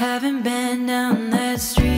Haven't been down that street.